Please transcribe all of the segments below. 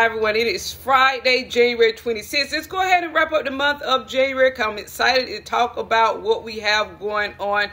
Hi everyone, it is Friday, January 26th. Let's go ahead and wrap up the month of January. I'm excited to talk about what we have going on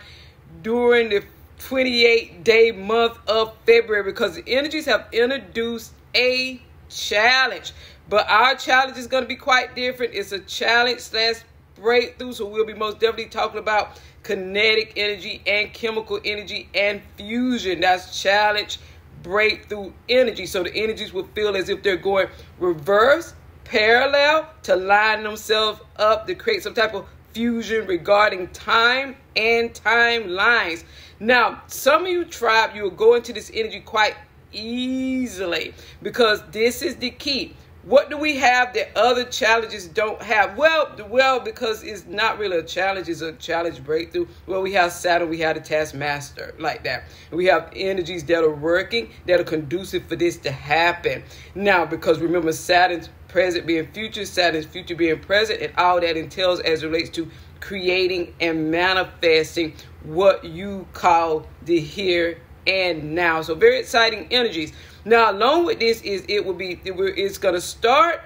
during the 28 day month of February because the energies have introduced a challenge. But our challenge is going to be quite different. It's a challenge slash breakthrough. So we'll be most definitely talking about kinetic energy and chemical energy and fusion. That's challenge breakthrough energy. So the energies will feel as if they're going reverse, parallel to line themselves up to create some type of fusion regarding time and timelines. Now, some of you tribe, you will go into this energy quite easily because this is the key. What do we have that other challenges don't have? Well, well, because it's not really a challenge, it's a challenge breakthrough. Well, we have Saturn, we have the taskmaster like that. We have energies that are working, that are conducive for this to happen. Now, because remember, Saturn's present being future, Saturn's future being present, and all that entails as relates to creating and manifesting what you call the here and now. So very exciting energies. Now, along with this is it will be it's going to start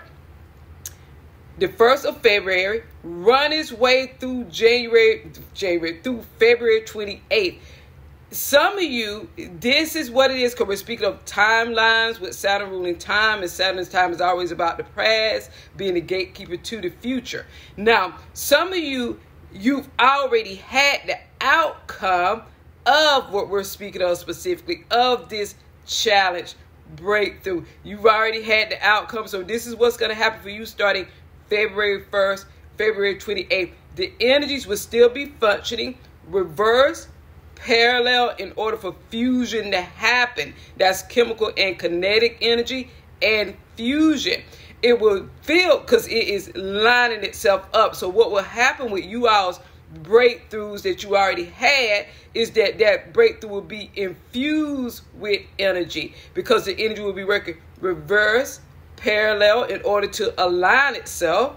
the first of February, run its way through January, January through February 28th. Some of you, this is what it is because we're speaking of timelines with Saturn ruling time, and Saturn's time is always about the past, being the gatekeeper to the future. Now, some of you, you've already had the outcome of what we're speaking of specifically of this challenge breakthrough. You've already had the outcome. So this is what's going to happen for you starting February 1st, February 28th. The energies will still be functioning reverse parallel in order for fusion to happen. That's chemical and kinetic energy and fusion. It will feel because it is lining itself up. So what will happen with you all's breakthroughs that you already had is that that breakthrough will be infused with energy because the energy will be working reverse parallel in order to align itself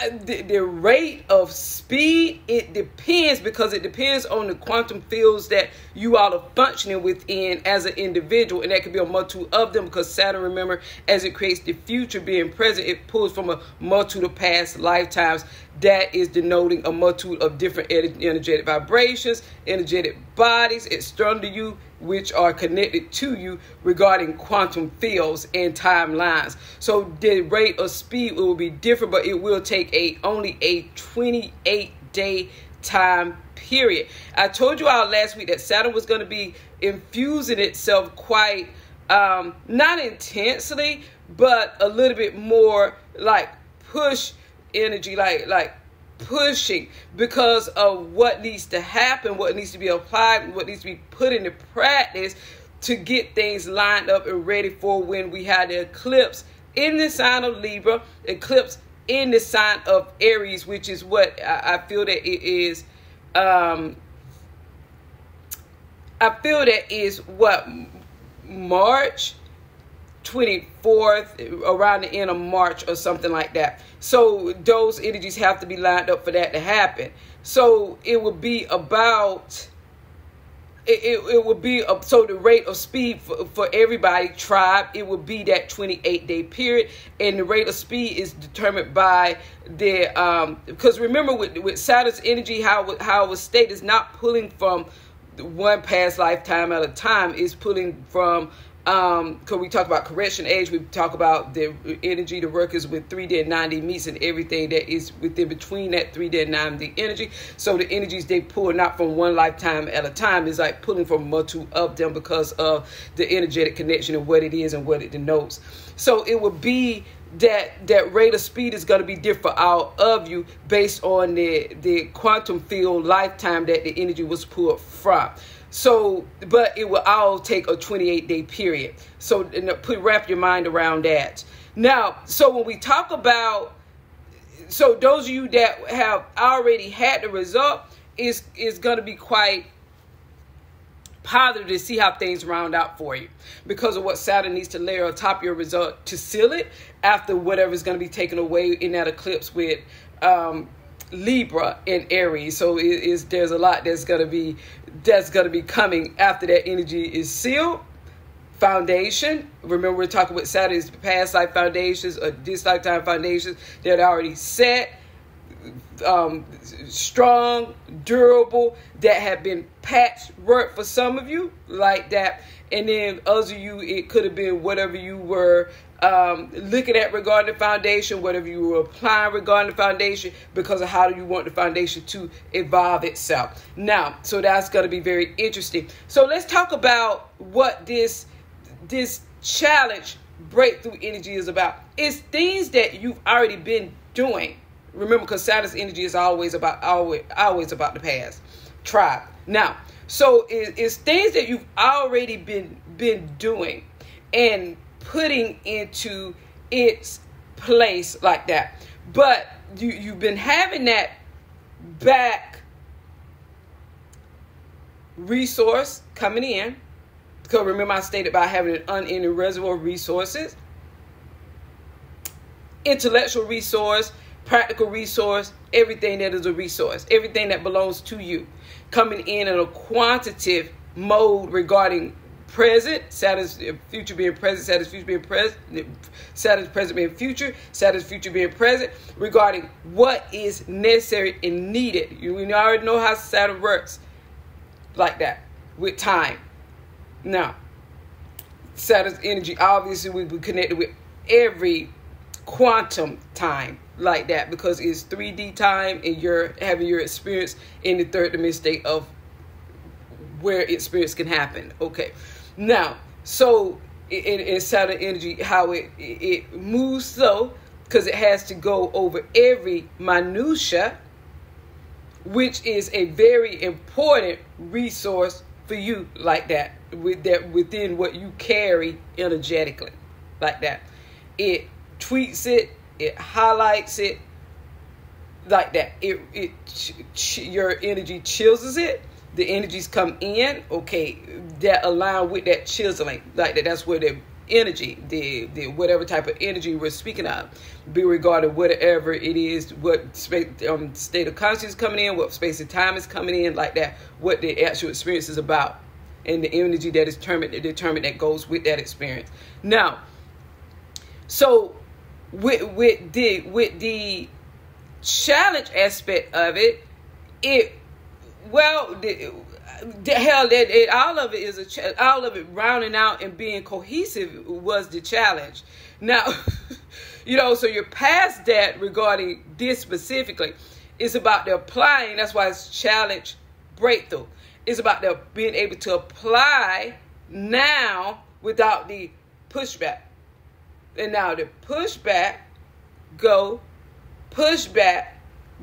Uh, the, the rate of speed it depends because it depends on the quantum fields that you all are functioning within as an individual and that could be a multitude of them because saturn remember as it creates the future being present it pulls from a multitude of past lifetimes that is denoting a multitude of different energetic vibrations energetic bodies external to you which are connected to you regarding quantum fields and timelines. So the rate of speed will be different, but it will take a only a 28 day time period. I told you all last week that Saturn was going to be infusing itself quite um, not intensely, but a little bit more like push energy, like like pushing because of what needs to happen, what needs to be applied, what needs to be put into practice to get things lined up and ready for when we have the eclipse in the sign of Libra, eclipse in the sign of Aries, which is what I, I feel that it is. Um, I feel that is what March 24th, around the end of March or something like that. So those energies have to be lined up for that to happen. So it would be about it, it, it would be a, so the rate of speed for, for everybody tribe it would be that 28 day period and the rate of speed is determined by the um because remember with with saturn's energy how how it was stated is not pulling from one past lifetime at a time is pulling from um, because we talk about correction age, we talk about the energy, the workers with 3D and 9D meets and everything that is within between that 3D and 9D energy. So the energies they pull not from one lifetime at a time is like pulling from multiple of them because of the energetic connection and what it is and what it denotes. So it would be that that rate of speed is going to be different for all of you based on the the quantum field lifetime that the energy was pulled from. So, but it will all take a 28 day period. So, put wrap your mind around that. Now, so when we talk about, so those of you that have already had the result, is is going to be quite positive to see how things round out for you because of what Saturn needs to layer on top of your result to seal it after whatever is going to be taken away in that eclipse with um, Libra and Aries. So it is there's a lot that's gonna be that's gonna be coming after that energy is sealed foundation. Remember, we're talking about Saturn's past life foundations or this lifetime foundations that are already set, um, strong, durable, that have been patchwork for some of you, like that. And then others of you, it could have been whatever you were um, looking at regarding the foundation, whatever you were applying regarding the foundation, because of how do you want the foundation to evolve itself. Now, so that's going to be very interesting. So let's talk about what this this challenge breakthrough energy is about. It's things that you've already been doing. Remember, because Saturn's energy is always about always always about the past. Tribe. Now, so it, it's things that you've already been been doing and putting into its place like that. But you you've been having that back resource coming in because remember, I stated about having an unending reservoir of resources, intellectual resource, practical resource, everything that is a resource, everything that belongs to you, coming in in a quantitative mode regarding present, Saturn's future being present, Saturn's future being present, Saturn's present being future, Saturn's future being present, regarding what is necessary and needed. You already know how Saturn works like that with time. Now, Saturn's energy, obviously, we be connected with every quantum time like that because it's 3D time and you're having your experience in the third dimension state of where experience can happen. Okay. Now, so in, in Saturn energy, how it it moves so because it has to go over every minutia, which is a very important resource for you like that with that within what you carry energetically like that it tweets it it highlights it like that. It it ch- ch- your energy chisells it. The energies come in. Okay that align with that chiseling. Like that that's where the energy the, the whatever type of energy we're speaking of be regarded whatever it is what space um, state of consciousness coming in what space and time is coming in like that what the actual experience is about and the energy that is determined, determined that goes with that experience. Now, so with with the with the challenge aspect of it, it well, the, the hell that it, all of it is a all of it rounding out and being cohesive was the challenge. Now, you know, so you're past that regarding this specifically. It's about the applying. That's why it's challenge breakthrough. It's about the being able to apply now without the pushback. And now the pushback go, pushback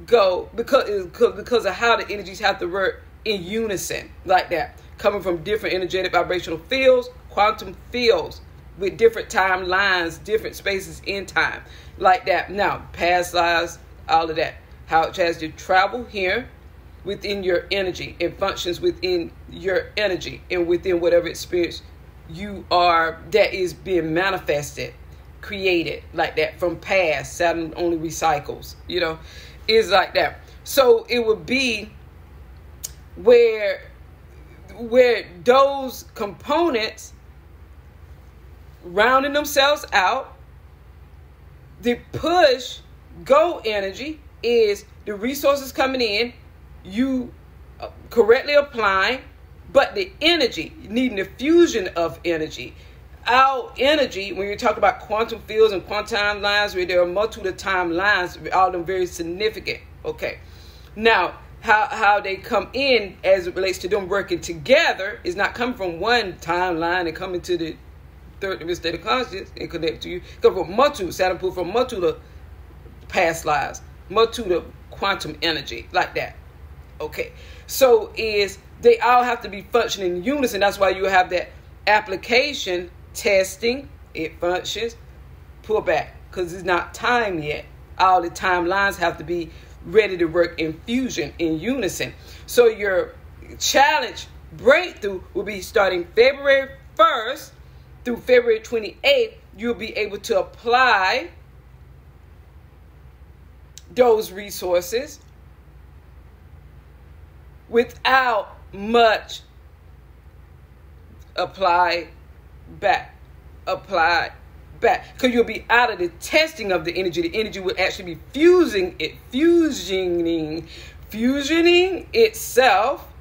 go because because of how the energies have to work in unison like that, coming from different energetic vibrational fields, quantum fields with different timelines, different spaces in time like that. Now, past lives, all of that, how it has to travel here within your energy. and functions within your energy and within whatever experience you are that is being manifested, created like that from past. Saturn only recycles, you know, is like that. So it would be where where those components rounding themselves out, the push go energy is the resources coming in you uh, correctly applying, but the energy, needing the fusion of energy. Our energy, when you talk about quantum fields and quantum lines, where there are multiple time lines, all of them very significant. Okay. Now, how, how they come in as it relates to them working together is not coming from one timeline and coming to the third state of consciousness and connect to you. Come from multiple, Saturn pull from multiple past lives, multiple quantum energy, like that. Okay. So is they all have to be functioning in unison. That's why you have that application testing. It functions. Pull back because it's not time yet. All the timelines have to be ready to work in fusion in unison. So your challenge breakthrough will be starting February 1st through February 28th. You'll be able to apply those resources without much apply back, applied back. Because you'll be out of the testing of the energy. The energy will actually be fusing it, fusioning, fusioning itself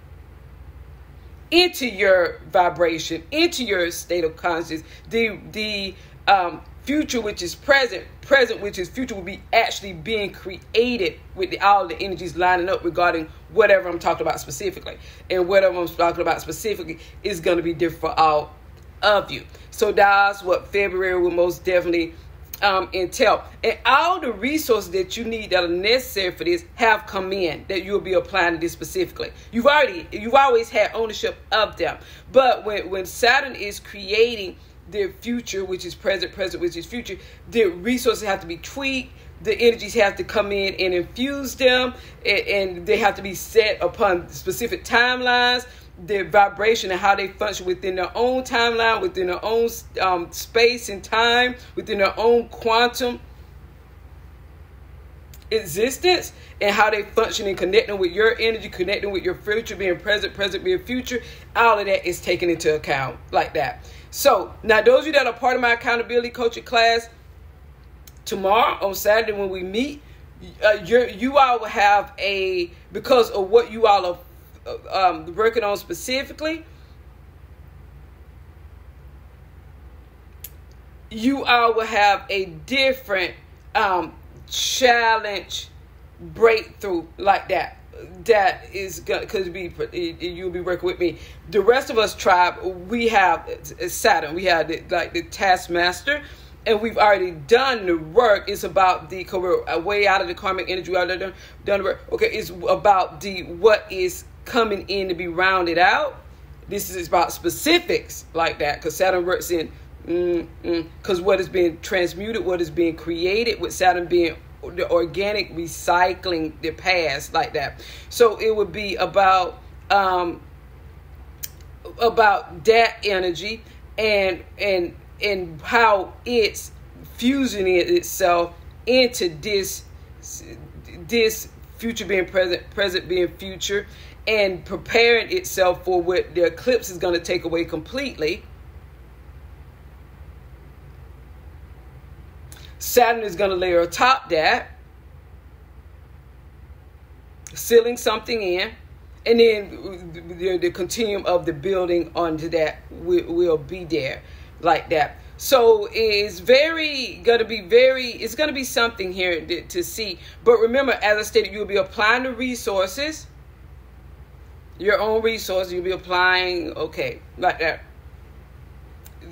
into your vibration, into your state of consciousness. The the um, future, which is present, present, which is future, will be actually being created with the, all the energies lining up regarding whatever I'm talking about specifically. And whatever I'm talking about specifically is going to be different for all of you. So that's what February will most definitely um, entail. And all the resources that you need that are necessary for this have come in that you'll be applying to this specifically. You've already, you've always had ownership of them. But when, when Saturn is creating their future, which is present, present, which is future, the resources have to be tweaked. The energies have to come in and infuse them, and, and they have to be set upon specific timelines. Their vibration and how they function within their own timeline, within their own um, space and time, within their own quantum existence and how they function and connecting with your energy, connecting with your future, being present, present, being future. All of that is taken into account like that. So now those of you that are part of my accountability coaching class, tomorrow on Saturday when we meet, uh, you you all will have a because of what you all are um, working on specifically. You all will have a different um, challenge breakthrough like that that is gonna could be you'll be working with me. The rest of us tribe, we have Saturn, we have the, like the taskmaster, and we've already done the work. It's about the career way out of the karmic energy. Done, done the work. Okay, it's about the what is coming in to be rounded out. This is about specifics like that because Saturn works in because mm, mm, what is being transmuted, what is being created, with Saturn being the organic recycling the past like that. So it would be about um about that energy and and and how it's fusing it itself into this this future being present present being future and preparing itself for what the eclipse is going to take away completely Saturn is going to layer atop that, sealing something in, and then the, the continuum of the building onto that will, will be there like that. So it's very going to be very, it's going to be something here to, to see. But remember, as I stated, you'll be applying the resources, your own resources. You'll be applying, okay, like that.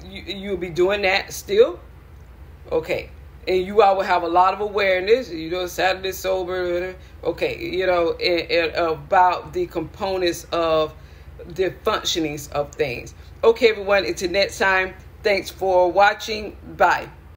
You, you'll be doing that still. Okay and you all will have a lot of awareness, you know, Saturday sober, okay, you know, and, and about the components of the functionings of things. Okay, everyone, until next time, thanks for watching. Bye.